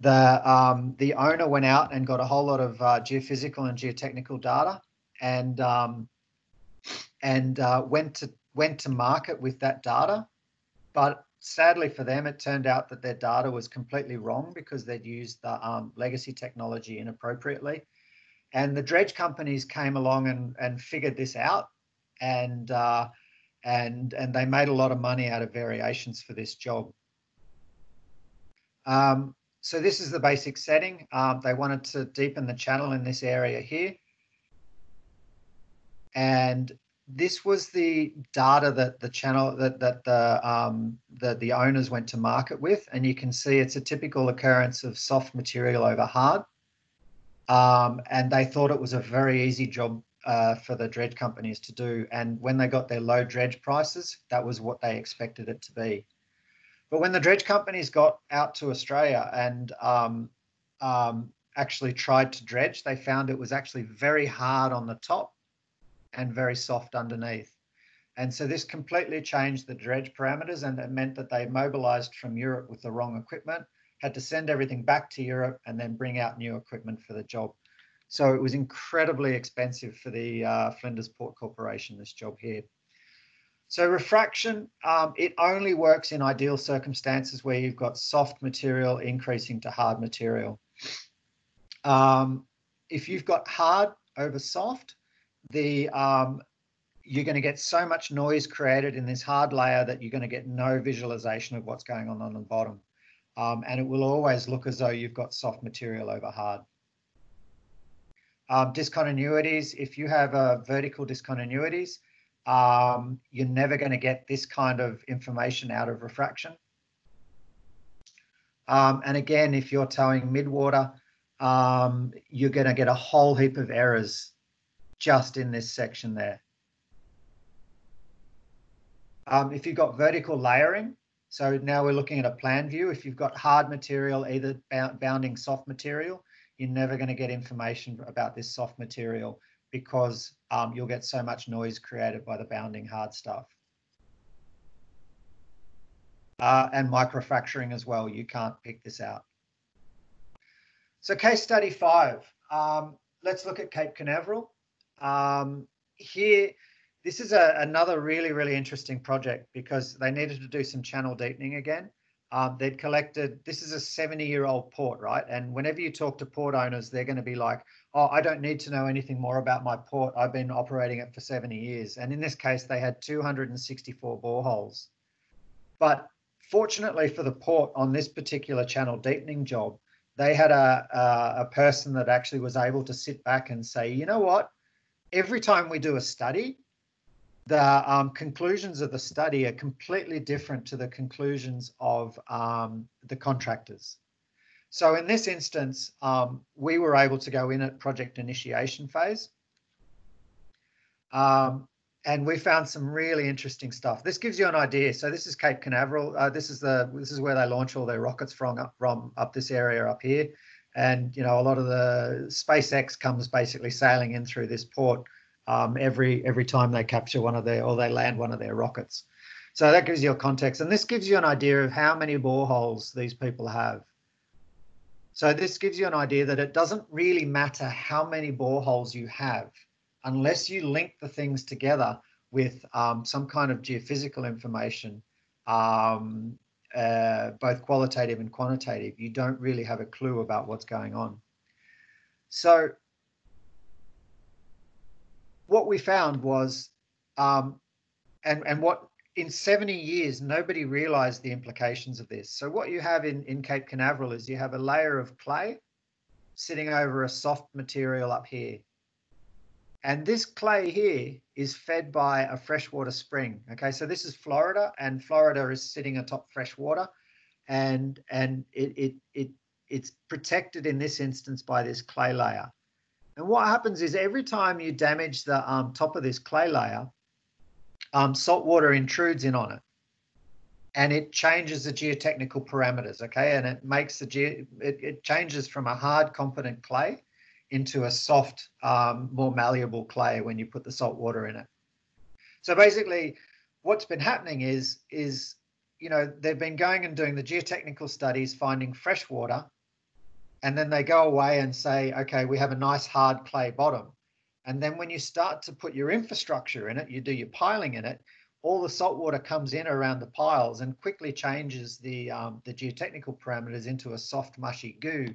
the um, the owner went out and got a whole lot of uh, geophysical and geotechnical data, and um, and uh, went to went to market with that data, but sadly for them, it turned out that their data was completely wrong because they'd used the um, legacy technology inappropriately. And the dredge companies came along and, and figured this out and, uh, and, and they made a lot of money out of variations for this job. Um, so this is the basic setting. Um, they wanted to deepen the channel in this area here. And this was the data that the channel that that the um, the the owners went to market with, and you can see it's a typical occurrence of soft material over hard. Um, and they thought it was a very easy job uh, for the dredge companies to do. And when they got their low dredge prices, that was what they expected it to be. But when the dredge companies got out to Australia and um, um, actually tried to dredge, they found it was actually very hard on the top and very soft underneath. And so this completely changed the dredge parameters and it meant that they mobilized from Europe with the wrong equipment, had to send everything back to Europe and then bring out new equipment for the job. So it was incredibly expensive for the uh, Flinders Port Corporation, this job here. So refraction, um, it only works in ideal circumstances where you've got soft material increasing to hard material. Um, if you've got hard over soft, the um, you're going to get so much noise created in this hard layer that you're going to get no visualization of what's going on on the bottom. Um, and it will always look as though you've got soft material over hard. Um, discontinuities, if you have uh, vertical discontinuities, um, you're never going to get this kind of information out of refraction. Um, and again, if you're towing midwater, um, you're going to get a whole heap of errors just in this section there. Um, if you've got vertical layering, so now we're looking at a plan view. If you've got hard material, either bounding soft material, you're never going to get information about this soft material because um, you'll get so much noise created by the bounding hard stuff. Uh, and microfracturing as well, you can't pick this out. So case study five, um, let's look at Cape Canaveral. Um, here, this is a, another really, really interesting project because they needed to do some channel deepening again. Um, they'd collected, this is a 70 year old port, right? And whenever you talk to port owners, they're going to be like, oh, I don't need to know anything more about my port. I've been operating it for 70 years. And in this case, they had 264 boreholes. But fortunately for the port on this particular channel deepening job, they had a, a, a person that actually was able to sit back and say, you know what? Every time we do a study, the um, conclusions of the study are completely different to the conclusions of um, the contractors. So in this instance, um, we were able to go in at project initiation phase. Um, and we found some really interesting stuff. This gives you an idea. So this is Cape Canaveral. Uh, this is the this is where they launch all their rockets from up from up this area up here. And you know, a lot of the SpaceX comes basically sailing in through this port um, every every time they capture one of their or they land one of their rockets. So that gives you a context, and this gives you an idea of how many boreholes these people have. So this gives you an idea that it doesn't really matter how many boreholes you have, unless you link the things together with um, some kind of geophysical information, um, uh, both qualitative and quantitative. You don't really have a clue about what's going on. So what we found was, um, and and what in 70 years nobody realized the implications of this. So what you have in in Cape Canaveral is you have a layer of clay sitting over a soft material up here. And this clay here is fed by a freshwater spring. Okay, so this is Florida, and Florida is sitting atop freshwater, and and it it it it's protected in this instance by this clay layer. And what happens is every time you damage the um, top of this clay layer, um, salt water intrudes in on it and it changes the geotechnical parameters, okay? And it makes the ge it, it changes from a hard, competent clay into a soft, um, more malleable clay when you put the salt water in it. So basically, what's been happening is is you know they've been going and doing the geotechnical studies, finding fresh water and then they go away and say, okay, we have a nice hard clay bottom. And then when you start to put your infrastructure in it, you do your piling in it, all the salt water comes in around the piles and quickly changes the um, the geotechnical parameters into a soft, mushy goo.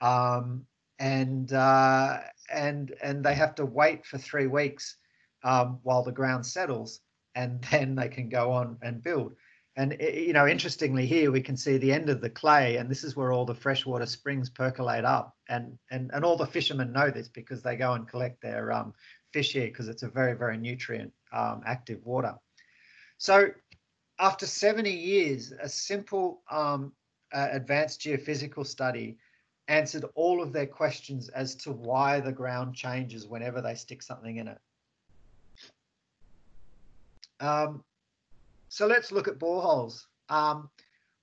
Um, and uh, and and they have to wait for three weeks um, while the ground settles, and then they can go on and build. And you know, interestingly, here we can see the end of the clay, and this is where all the freshwater springs percolate up. And and and all the fishermen know this because they go and collect their um, fish here because it's a very very nutrient um, active water. So after 70 years, a simple um, uh, advanced geophysical study answered all of their questions as to why the ground changes whenever they stick something in it. Um, so let's look at boreholes. Um,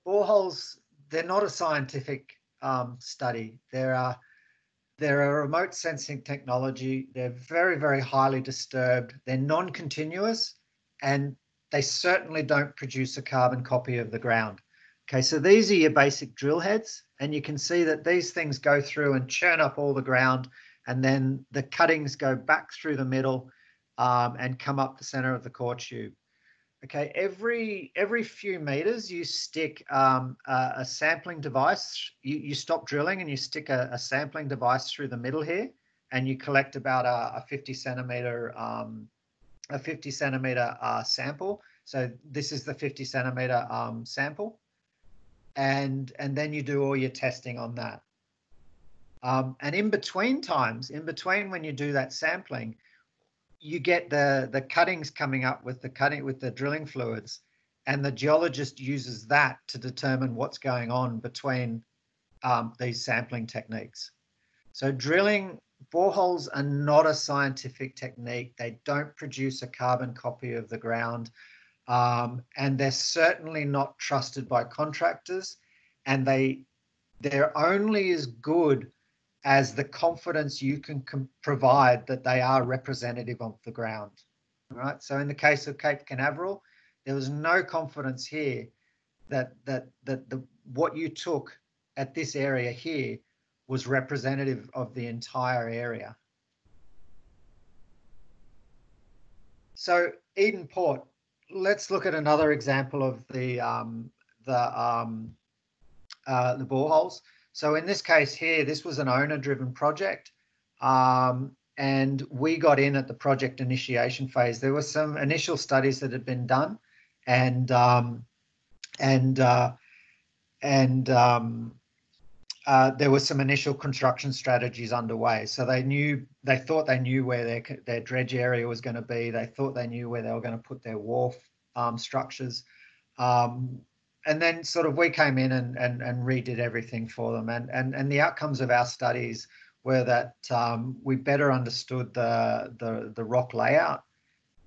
boreholes, they're not a scientific um, study. They're a, they're a remote sensing technology. They're very, very highly disturbed. They're non-continuous and they certainly don't produce a carbon copy of the ground. Okay, so these are your basic drill heads, and you can see that these things go through and churn up all the ground, and then the cuttings go back through the middle um, and come up the center of the core tube. Okay, every every few meters you stick um, a, a, sampling device. You, you stop drilling and you stick a, a, sampling device through the middle here, and you collect about a, a 50 centimeter um, a 50 centimeter uh, sample. So this is the 50 centimeter um, sample, and and then you do all your testing on that. Um, and in between times, in between when you do that sampling, you get the the cuttings coming up with the cutting with the drilling fluids and the geologist uses that to determine what's going on between um, these sampling techniques. So drilling boreholes are not a scientific technique. They don't produce a carbon copy of the ground um, and they're certainly not trusted by contractors and they they're only as good as the confidence you can com- provide that they are representative of the ground. Right. So in the case of Cape Canaveral, there was no confidence here that that that the what you took at this area here was representative of the entire area. So Eden Port, let's look at another example of the um, the um, uh, the boreholes. So in this case here, this was an owner-driven project. Um, and we got in at the project initiation phase. There were some initial studies that had been done, and um, and uh, and um, uh, there were some initial construction strategies underway. So they knew they thought they knew where their their dredge area was going to be. They thought they knew where they were going to put their wharf um, structures. Um, and then sort of we came in and, and, and redid everything for them. And, and, and the outcomes of our studies were that um, we better understood the, the, the rock layout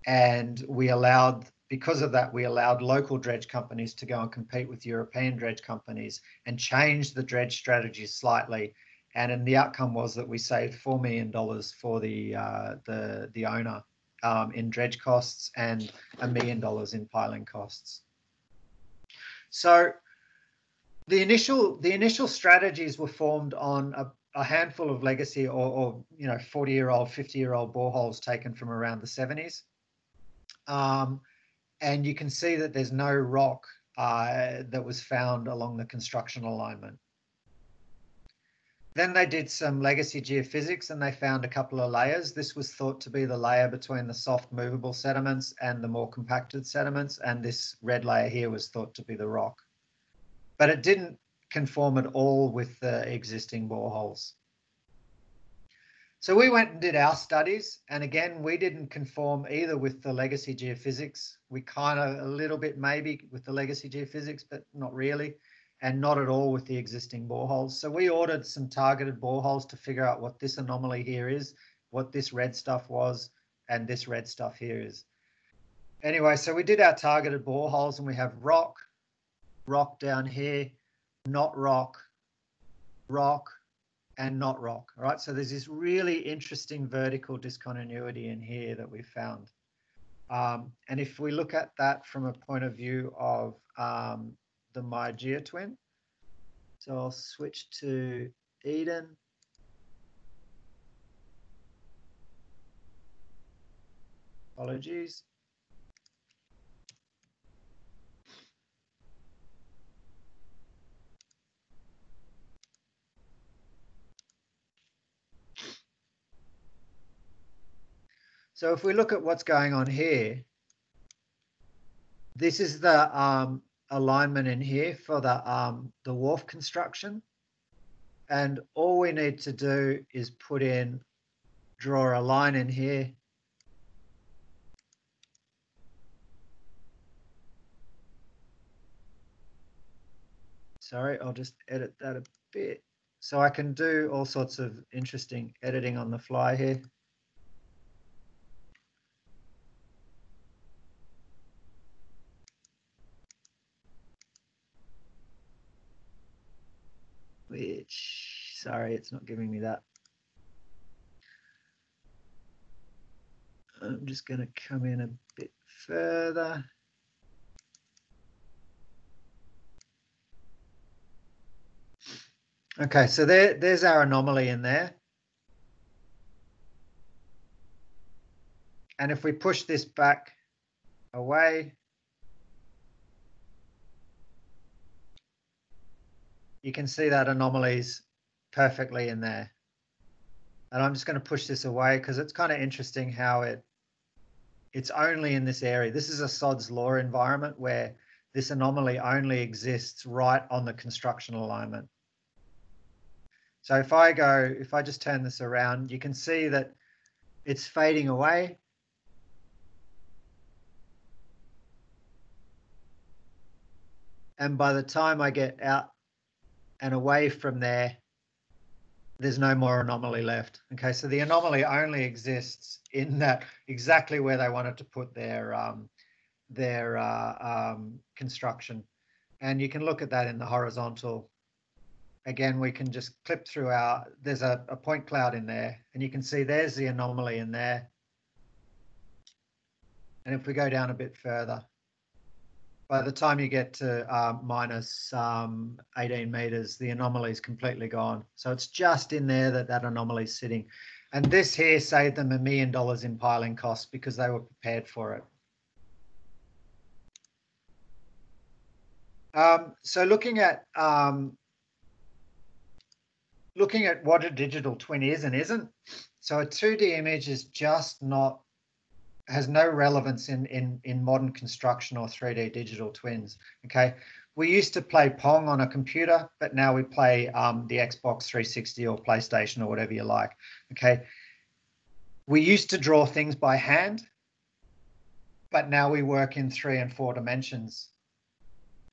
and we allowed because of that, we allowed local dredge companies to go and compete with European dredge companies and change the dredge strategy slightly. And the outcome was that we saved four million dollars for the uh, the the owner um, in dredge costs and a million dollars in piling costs. So the initial the initial strategies were formed on a, a handful of legacy or, or, you know 40 year old 50 year old boreholes taken from around the 70s um, and you can see that there's no rock uh, that was found along the construction alignment then they did some legacy geophysics and they found a couple of layers. This was thought to be the layer between the soft movable sediments and the more compacted sediments. And this red layer here was thought to be the rock. But it didn't conform at all with the existing boreholes. So we went and did our studies. And again, we didn't conform either with the legacy geophysics. We kind of a little bit maybe with the legacy geophysics, but not really and not at all with the existing boreholes. So we ordered some targeted boreholes to figure out what this anomaly here is, what this red stuff was, and this red stuff here is. Anyway, so we did our targeted boreholes and we have rock, rock down here, not rock, rock, and not rock. All right, so there's this really interesting vertical discontinuity in here that we found. Um, and if we look at that from a point of view of um, the MyGeoTwin. So I'll switch to Eden. Apologies. So if we look at what's going on here, this is the um, alignment in here for the, um, the wharf construction. And all we need to do is put in, draw a line in here. Sorry, I'll just edit that a bit. So I can do all sorts of interesting editing on the fly here. Which, sorry, it's not giving me that. I'm just going to come in a bit further. Okay, so there, there's our anomaly in there. And if we push this back away, you can see that anomalies perfectly in there. And I'm just going to push this away because it's kind of interesting how it it's only in this area. This is a Sod's law environment where this anomaly only exists right on the construction alignment. So if I go, if I just turn this around, you can see that it's fading away. And by the time I get out and away from there, there's no more anomaly left. Okay, so the anomaly only exists in that exactly where they wanted to put their um, their uh, um, construction. And you can look at that in the horizontal. Again, we can just clip through our, there's a, a point cloud in there and you can see there's the anomaly in there. And if we go down a bit further, by the time you get to uh, minus, um, 18 meters, the anomaly is completely gone. So it's just in there that that anomaly is sitting. And this here saved them a million dollars in piling costs because they were prepared for it. Um, so looking at um, looking at what a digital twin is and isn't. So a 2D image is just not has no relevance in, in, in modern construction or 3D digital twins. Okay. We used to play Pong on a computer, but now we play um, the Xbox 360 or PlayStation or whatever you like. Okay. We used to draw things by hand, but now we work in three and four dimensions.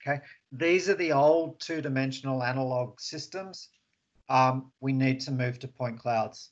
Okay. These are the old two dimensional analog systems. Um, we need to move to point clouds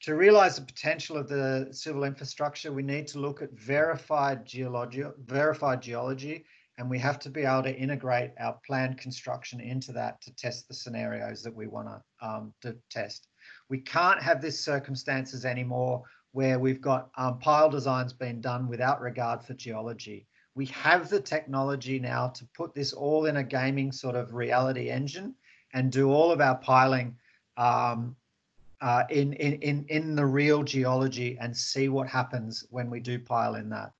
to realize the potential of the civil infrastructure, we need to look at verified geology, verified geology, and we have to be able to integrate our planned construction into that to test the scenarios that we want to, um, to test. We can't have this circumstances anymore where we've got um, pile designs being done without regard for geology. We have the technology now to put this all in a gaming sort of reality engine and do all of our piling um, uh, in, in, in, in the real geology and see what happens when we do pile in that.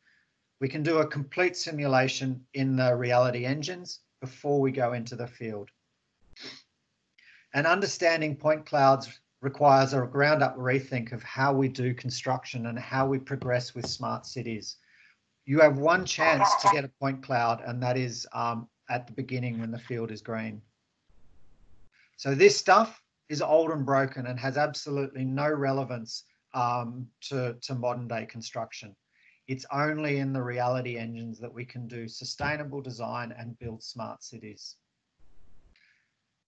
We can do a complete simulation in the reality engines before we go into the field. And understanding point clouds requires a ground up rethink of how we do construction and how we progress with smart cities. You have one chance to get a point cloud, and that is um, at the beginning when the field is green. So this stuff is old and broken and has absolutely no relevance um, to, to modern day construction. It's only in the reality engines that we can do sustainable design and build smart cities.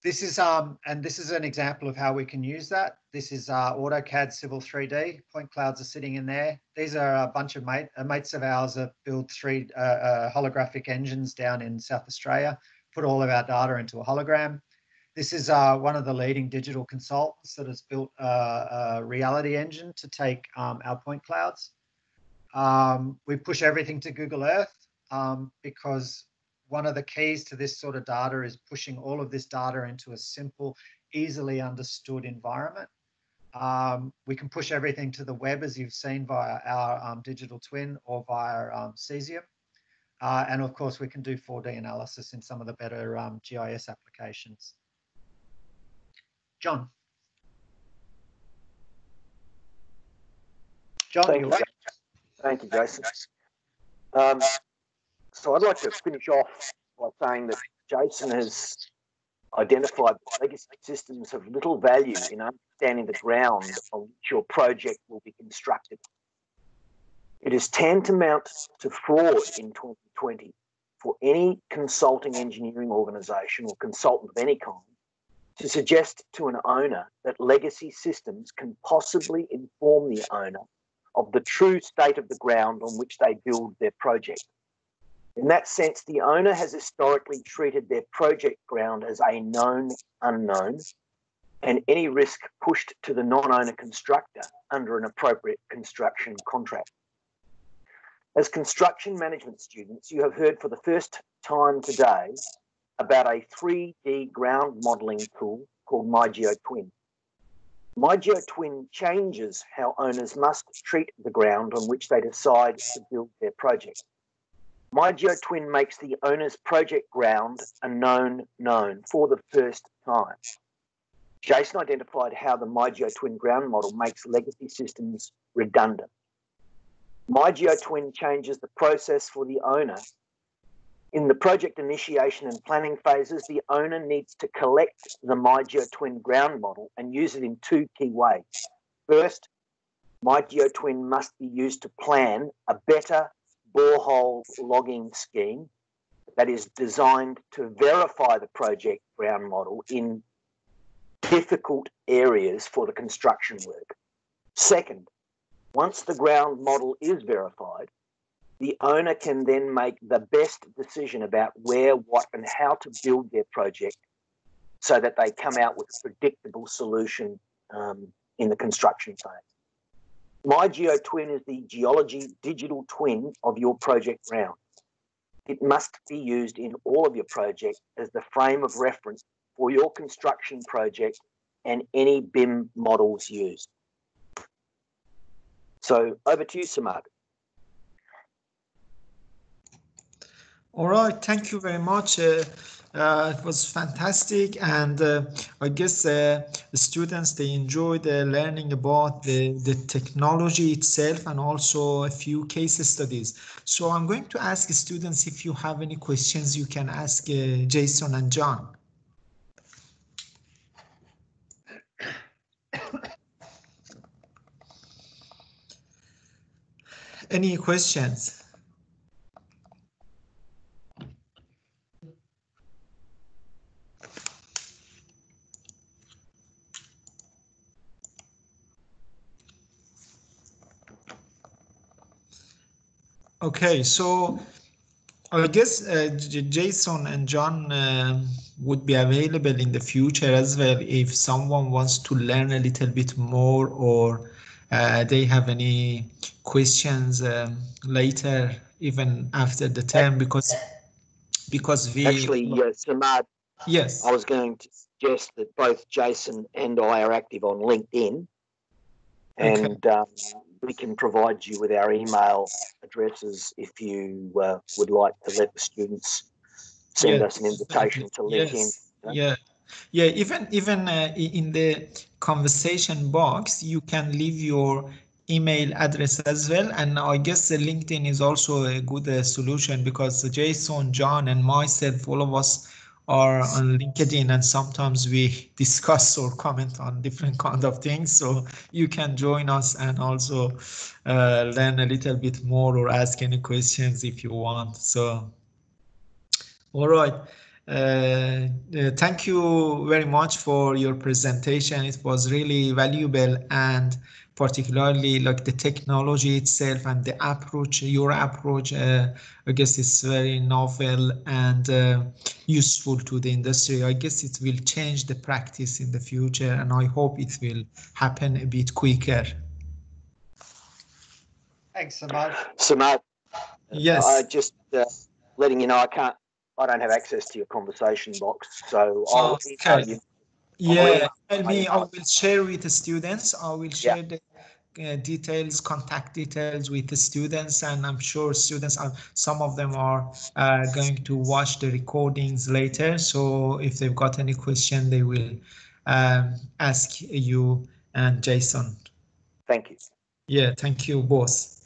This is um, and this is an example of how we can use that. This is uh, AutoCAD Civil 3D. Point clouds are sitting in there. These are a bunch of mate, uh, mates of ours that build three uh, uh, holographic engines down in South Australia. Put all of our data into a hologram. This is uh, one of the leading digital consultants that has built a, a reality engine to take um, our point clouds. Um, we push everything to Google Earth um, because one of the keys to this sort of data is pushing all of this data into a simple, easily understood environment. Um, we can push everything to the web, as you've seen via our um, digital twin or via um, Cesium. Uh, and of course, we can do 4D analysis in some of the better GIS applications. John. John, Thank you, Thank you, Jason. Um, so I'd like to finish off by saying that Jason has identified legacy systems have little value in understanding the ground on which your project will be constructed. It is tantamount to fraud in 2020 for any consulting engineering organisation or consultant of any kind to suggest to an owner that legacy systems can possibly inform the owner of the true state of the ground on which they build their project. In that sense, the owner has historically treated their project ground as a known unknown and any risk pushed to the non owner constructor under an appropriate construction contract. As construction management students, you have heard for the first time today about a 3D ground modeling tool called MyGeoTwin. MyGeoTwin changes how owners must treat the ground on which they decide to build their project. MyGeoTwin makes the owner's project ground a known known for the first time. Jason identified how the MyGeoTwin ground model makes legacy systems redundant. MyGeoTwin changes the process for the owner. In the project initiation and planning phases, the owner needs to collect the MyGeoTwin ground model and use it in two key ways. First, MyGeoTwin must be used to plan a better borehole logging scheme that is designed to verify the project ground model in difficult areas for the construction work. Second, once the ground model is verified, the owner can then make the best decision about where, what, and how to build their project so that they come out with a predictable solution um, in the construction phase. MyGeoTwin is the geology digital twin of your project ground. It must be used in all of your projects as the frame of reference for your construction project and any BIM models used. So over to you, Samad. All right, thank you very much. Uh, uh, it was fantastic, and uh, I guess uh, the students they enjoyed uh, learning about the the technology itself and also a few case studies. So I'm going to ask students if you have any questions, you can ask uh, Jason and John. Any questions? Okay, so I guess uh, Jason and John uh, would be available in the future as well if someone wants to learn a little bit more or uh, they have any questions um, later, even after the term, because because we actually, yeah, Samad. Yes, I was going to suggest that both Jason and I are active on LinkedIn, and okay. um, we can provide you with our email addresses if you uh, would like to let the students send us an invitation to link yes. in. Yeah, yeah. Even even uh, in the conversation box, you can leave your email address as well. And I guess the LinkedIn is also a good uh, solution because Jason, John, and myself, all of us are on LinkedIn and sometimes we discuss or comment on different kind of things. So you can join us and also uh, learn a little bit more or ask any questions if you want. So, all right. Uh, uh, thank you very much for your presentation. It was really valuable and particularly like the technology itself and the approach, your approach, uh, I guess it's very novel and uh, useful to the industry. I guess it will change the practice in the future and I hope it will happen a bit quicker. Thanks, Samad. Samad. Yes. I just uh, letting you know I can't, I don't have access to your conversation box, so I'll okay. you yeah, tell me, I will share with the students. I will share yeah. the details, contact details with the students, and I'm sure students are, some of them are uh, going to watch the recordings later. So if they've got any question, they will um, ask you and Jason. Thank you. Yeah, thank you both.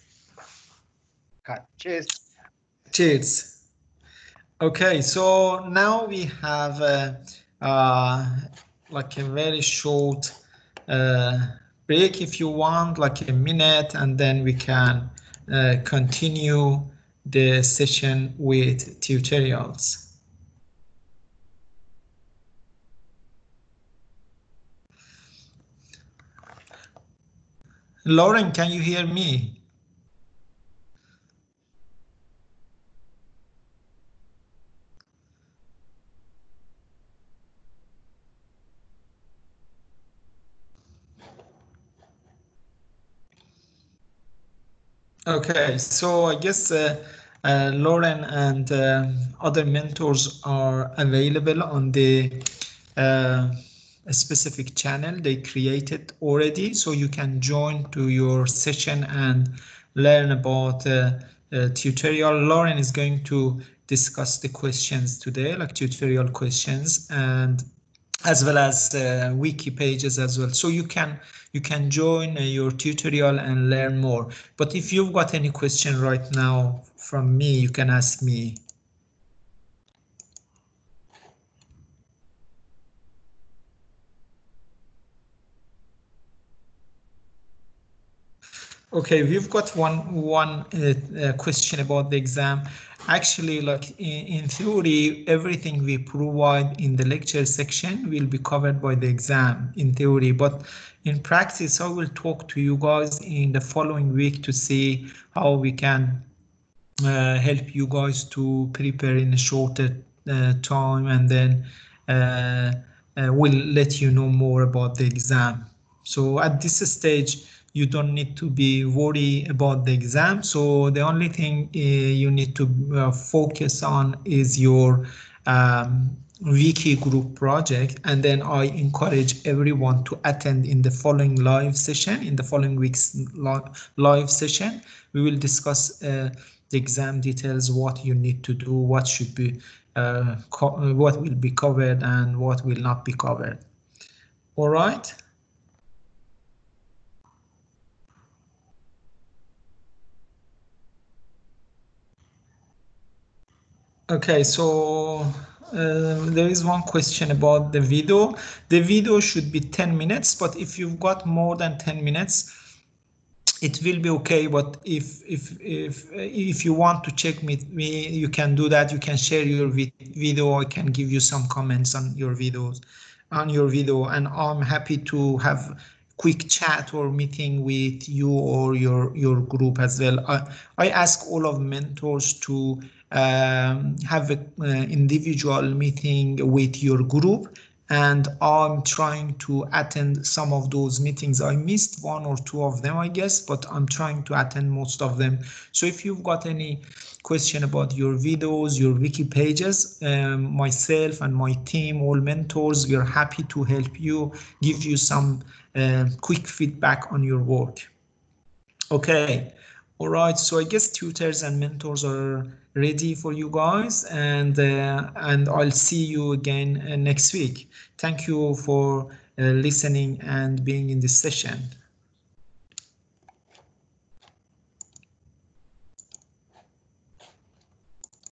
Okay, cheers. Cheers. Okay, so now we have uh, uh, like a very short uh, break if you want, like a minute, and then we can uh, continue the session with tutorials. Lauren, can you hear me? Okay, so I guess uh, uh, Lauren and uh, other mentors are available on the uh, specific channel they created already, so you can join to your session and learn about uh, uh, tutorial. Lauren is going to discuss the questions today, like tutorial questions, and as well as uh, wiki pages as well. So you can you can join uh, your tutorial and learn more. But if you've got any question right now from me, you can ask me. Okay, we've got one one uh, uh, question about the exam. Actually, like in, in, theory, everything we provide in the lecture section will be covered by the exam in theory, but in practice, I will talk to you guys in the following week to see how we can uh, help you guys to prepare in a shorter uh, time, and then uh, uh, we'll let you know more about the exam. So at this stage, you don't need to be worried about the exam. So the only thing uh, you need to uh, focus on is your um, wiki group project. And then I encourage everyone to attend in the following live session, in the following week's live session. We will discuss uh, the exam details, what you need to do, what should be, uh, what will be covered and what will not be covered. All right. Okay, so uh, there is one question about the video. The video should be 10 minutes, but if you've got more than 10 minutes, it will be okay. But if if if if you want to check me, me you can do that. You can share your video. I can give you some comments on your videos, on your video, and I'm happy to have quick chat or meeting with you or your your group as well. I, I ask all of mentors to um, have an uh, individual meeting with your group and I'm trying to attend some of those meetings. I missed one or two of them, I guess, but I'm trying to attend most of them. So if you've got any question about your videos, your wiki pages, um, myself and my team, all mentors, we are happy to help you, give you some uh, quick feedback on your work. Okay, all right, so I guess tutors and mentors are ready for you guys and uh, and I'll see you again uh, next week. Thank you for uh, listening and being in this session.